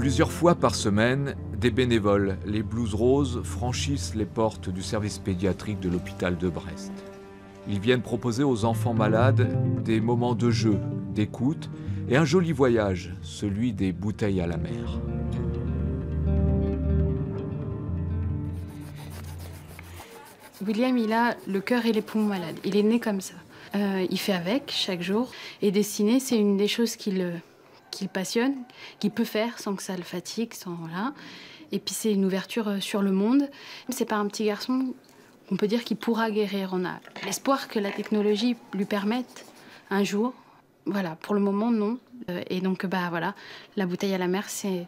Plusieurs fois par semaine, des bénévoles, les Blues Roses, franchissent les portes du service pédiatrique de l'hôpital de Brest. Ils viennent proposer aux enfants malades des moments de jeu, d'écoute et un joli voyage, celui des bouteilles à la mer. William, il a le cœur et les poumons malades. Il est né comme ça. Euh, il fait avec chaque jour. Et dessiner, c'est une des choses qui le, qui le passionne, qu'il peut faire sans que ça le fatigue. Sans, voilà. Et puis c'est une ouverture euh, sur le monde. C'est pas un petit garçon, on peut dire qu'il pourra guérir. On a l'espoir que la technologie lui permette un jour. Voilà, pour le moment, non. Euh, et donc, bah voilà, la bouteille à la mer, c'est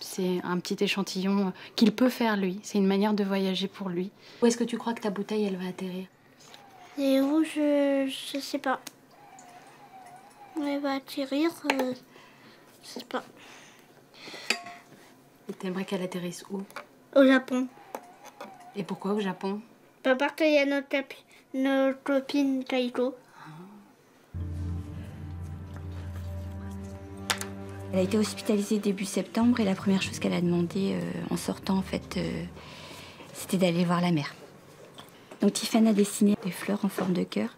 c'est un petit échantillon qu'il peut faire lui. C'est une manière de voyager pour lui. Où est-ce que tu crois que ta bouteille, elle va atterrir? Et où je, je sais pas. Elle va atterrir, euh, je sais pas. Et t'aimerais qu'elle atterrisse où? Au Japon. Et pourquoi au Japon? Pas parce qu'il y a notre, copine Kaito. Elle a été hospitalisée début septembre et la première chose qu'elle a demandé euh, en sortant, en fait, euh, c'était d'aller voir la mer. Donc Tiffany a dessiné des fleurs en forme de cœur.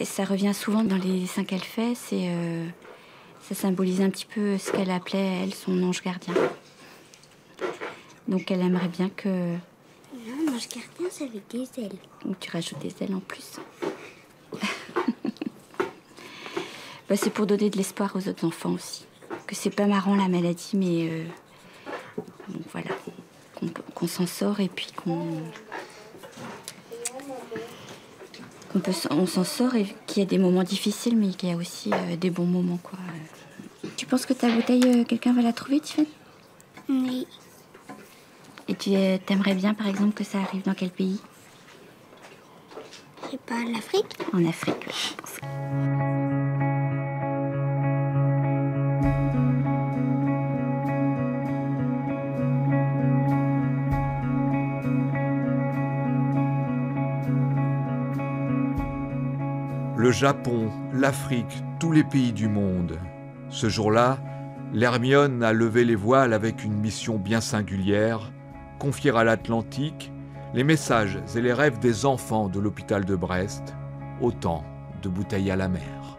Et ça revient souvent dans les dessins qu'elle fait. C'est, euh, ça symbolise un petit peu ce qu'elle appelait, elle, son ange gardien. Donc elle aimerait bien que Non, je gardien, ça avec des ailes. donc tu rajoutes des ailes en plus. Bah, c'est pour donner de l'espoir aux autres enfants aussi. Que c'est pas marrant la maladie, mais euh, donc voilà, qu'on qu'on s'en sort et puis qu'on qu'on peut on s'en sort et qu'il y a des moments difficiles, mais qu'il y a aussi euh, des bons moments quoi. Tu penses que ta bouteille, euh, quelqu'un va la trouver, Tiffany? Oui. Et tu euh, t'aimerais bien, par exemple, que ça arrive dans quel pays? C'est pas l'Afrique? En Afrique, ouais, je pense. Le Japon, l'Afrique, tous les pays du monde. Ce jour-là, l'Hermione a levé les voiles avec une mission bien singulière, confier à l'Atlantique les messages et les rêves des enfants de l'hôpital de Brest, autant de bouteilles à la mer.